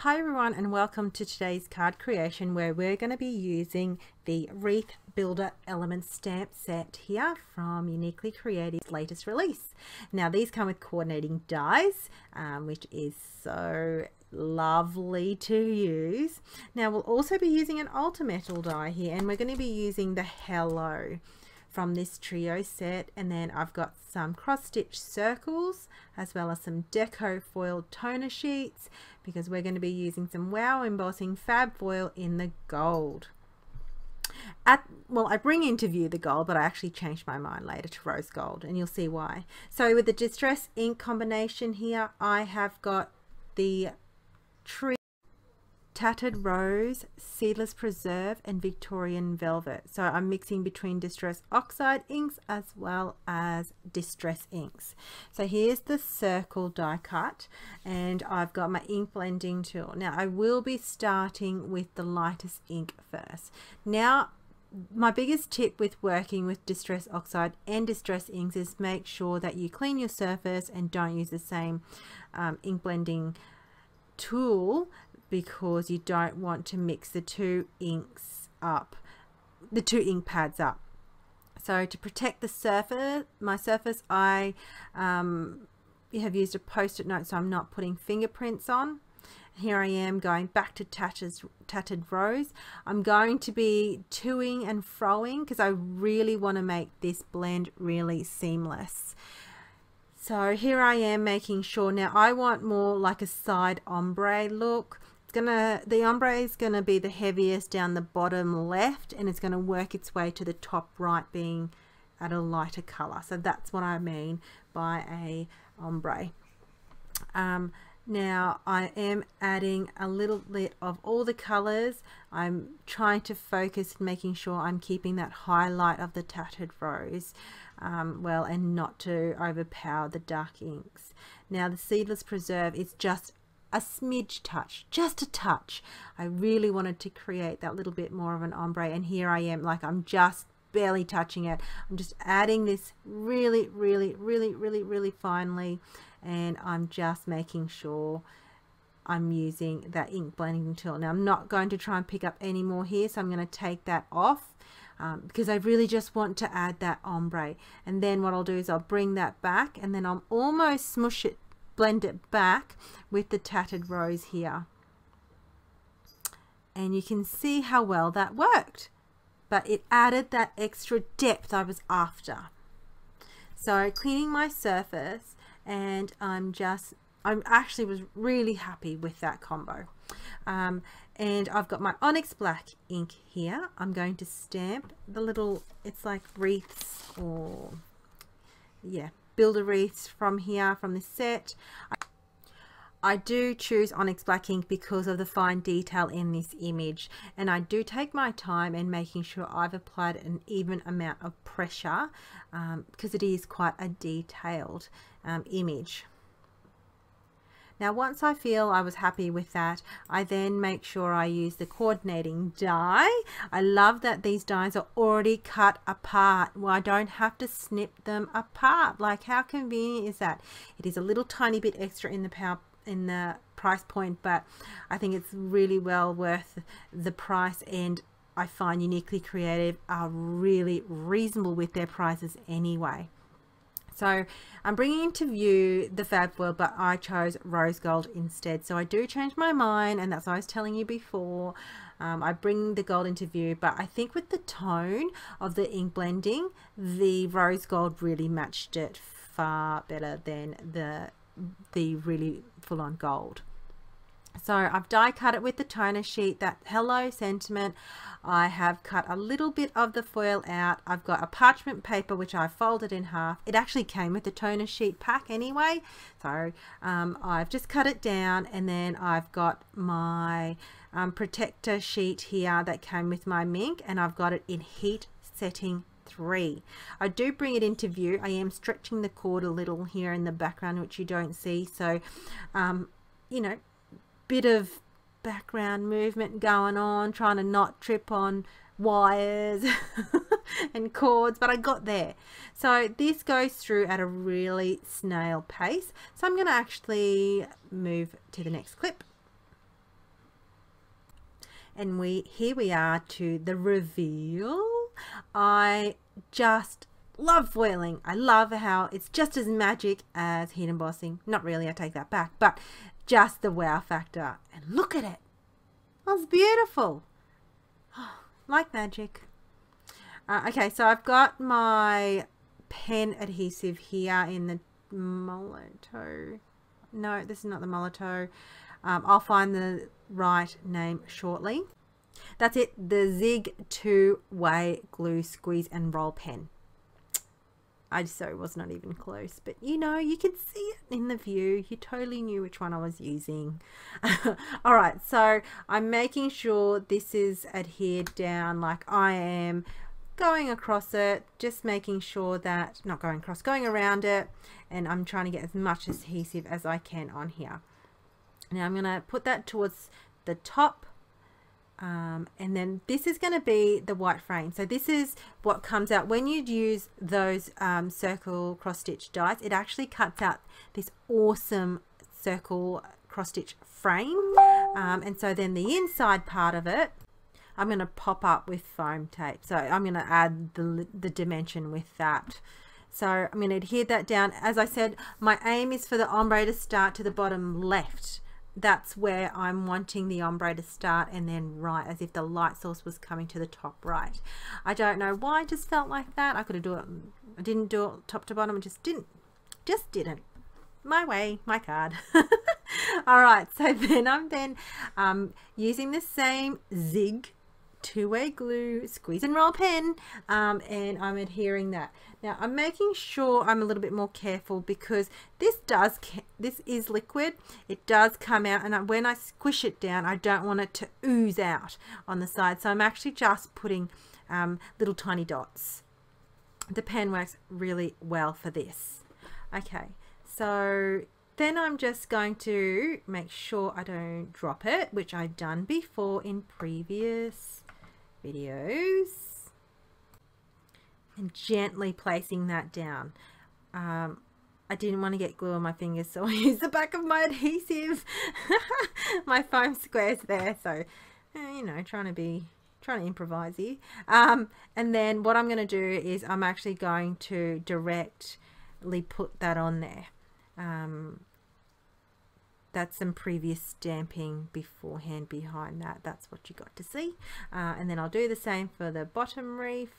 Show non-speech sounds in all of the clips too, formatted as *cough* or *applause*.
Hi everyone and welcome to today's card creation where we're going to be using the Wreath Builder Element stamp set here from Uniquely Creative's latest release. Now these come with coordinating dies um, which is so lovely to use. Now we'll also be using an Ultimetal die here and we're going to be using the Hello from this trio set and then I've got some cross stitch circles as well as some deco foil toner sheets because we're going to be using some wow embossing fab foil in the gold. At well I bring into view the gold but I actually changed my mind later to rose gold and you'll see why. So with the distress ink combination here I have got the tree Tattered Rose, Seedless Preserve and Victorian Velvet. So I'm mixing between Distress Oxide inks as well as Distress inks. So here's the circle die cut and I've got my ink blending tool. Now I will be starting with the lightest ink first. Now my biggest tip with working with distress oxide and distress inks is make sure that you clean your surface and don't use the same um, ink blending tool because you don't want to mix the two inks up, the two ink pads up. So to protect the surface, my surface, I um, have used a post-it note so I'm not putting fingerprints on. Here I am going back to Tatter's, Tattered Rose. I'm going to be toing and froing because I really want to make this blend really seamless. So here I am making sure now I want more like a side ombre look gonna the ombre is gonna be the heaviest down the bottom left and it's gonna work its way to the top right being at a lighter color. So that's what I mean by a ombre. Um, now I am adding a little bit of all the colors. I'm trying to focus making sure I'm keeping that highlight of the tattered rose um, well and not to overpower the dark inks. Now the seedless preserve is just a smidge touch, just a touch. I really wanted to create that little bit more of an ombre and here I am like I'm just barely touching it. I'm just adding this really, really, really, really, really finely and I'm just making sure I'm using that ink blending tool. Now I'm not going to try and pick up any more here so I'm going to take that off um, because I really just want to add that ombre and then what I'll do is I'll bring that back and then I'll almost smush it blend it back with the tattered rose here. And you can see how well that worked. But it added that extra depth I was after. So cleaning my surface and I'm just, I actually was really happy with that combo. Um, and I've got my Onyx Black ink here. I'm going to stamp the little, it's like wreaths or, yeah, builder wreaths from here from this set. I do choose Onyx Black ink because of the fine detail in this image and I do take my time in making sure I've applied an even amount of pressure um, because it is quite a detailed um, image. Now once I feel I was happy with that, I then make sure I use the coordinating die. I love that these dies are already cut apart. Well, I don't have to snip them apart. Like how convenient is that? It is a little tiny bit extra in the power in the price point, but I think it's really well worth the price and I find Uniquely Creative are really reasonable with their prices anyway. So I'm bringing into view the Fab Foil, but I chose Rose Gold instead. So I do change my mind, and that's what I was telling you before. Um, I bring the gold into view, but I think with the tone of the ink blending, the Rose Gold really matched it far better than the the really full-on gold. So I've die cut it with the toner sheet, that hello sentiment. I have cut a little bit of the foil out. I've got a parchment paper which I folded in half. It actually came with the toner sheet pack anyway. So um, I've just cut it down and then I've got my um, protector sheet here that came with my Minc and I've got it in heat setting three. I do bring it into view. I am stretching the cord a little here in the background, which you don't see. So, um, you know, bit of background movement going on, trying to not trip on wires *laughs* and cords, but I got there. So this goes through at a really snail pace. So I'm going to actually move to the next clip. and we here we are to the reveal I just love foiling I love how it's just as magic as heat embossing not really I take that back but just the wow factor. And look at it. That's beautiful. Oh, *gasps* like magic. Uh, okay so I've got my pen adhesive here in the Molotow. No this is not the Molotow. Um, I'll find the right name shortly. That's it, the Zig two-way glue squeeze and roll pen. I so was not even close, but you know, you could see it in the view. You totally knew which one I was using. *laughs* All right, so I'm making sure this is adhered down like I am going across it, just making sure that, not going across, going around it, and I'm trying to get as much adhesive as I can on here. Now I'm going to put that towards the top um, and then this is going to be the white frame. So this is what comes out when you use those um, circle cross stitch dies. It actually cuts out this awesome circle cross stitch frame. Um, and so then the inside part of it I'm going to pop up with foam tape. So I'm going to add the, the dimension with that. So I'm going to adhere that down. As I said my aim is for the ombre to start to the bottom left that's where I'm wanting the ombre to start and then right as if the light source was coming to the top right. I don't know why I just felt like that. I could have do it. I didn't do it top to bottom. I just didn't. Just didn't. My way, my card. *laughs* All right, so *laughs* then I'm then um, using the same zig two-way glue squeeze and roll pen um, and I'm adhering that. Now I'm making sure I'm a little bit more careful because this does this is liquid. It does come out and when I squish it down I don't want it to ooze out on the side. So I'm actually just putting um, little tiny dots. The pen works really well for this. Okay so then I'm just going to make sure I don't drop it, which I've done before in previous videos and gently placing that down. Um, I didn't want to get glue on my fingers so *laughs* I used the back of my adhesive. *laughs* my foam squares there so eh, you know trying to be trying to improvise here. Um, and then what I'm going to do is I'm actually going to directly put that on there. Um, that's some previous stamping beforehand behind that that's what you got to see uh, and then I'll do the same for the bottom wreath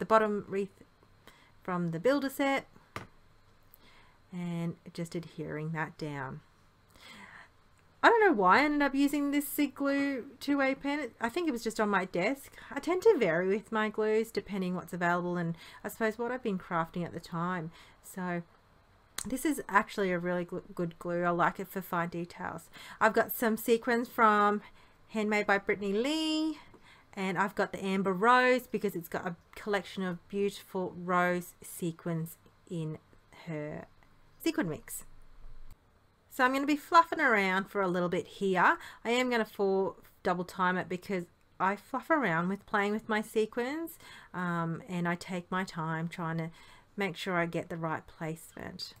the bottom wreath from the builder set and just adhering that down I don't know why I ended up using this Zig glue two-way pen. I think it was just on my desk. I tend to vary with my glues depending what's available and I suppose what I've been crafting at the time. So this is actually a really good glue. I like it for fine details. I've got some sequins from Handmade by Brittney Lee and I've got the Amber Rose because it's got a collection of beautiful rose sequins in her sequin mix. So I'm going to be fluffing around for a little bit here. I am going to full double time it because I fluff around with playing with my sequins um, and I take my time trying to make sure I get the right placement.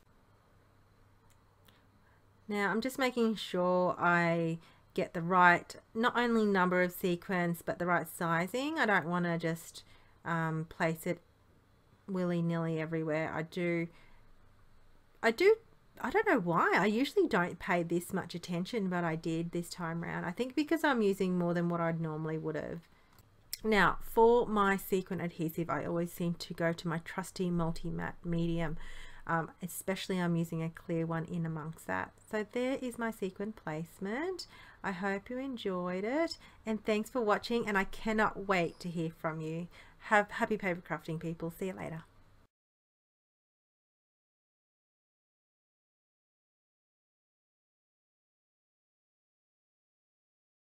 Now I'm just making sure I get the right, not only number of sequins, but the right sizing. I don't want to just um, place it willy-nilly everywhere. I do, I do, I don't know why. I usually don't pay this much attention, but I did this time around. I think because I'm using more than what I normally would have. Now, for my sequin adhesive, I always seem to go to my trusty multi-matte medium um, especially I'm using a clear one in amongst that. So there is my sequin placement. I hope you enjoyed it and thanks for watching and I cannot wait to hear from you. Have happy paper crafting people. See you later.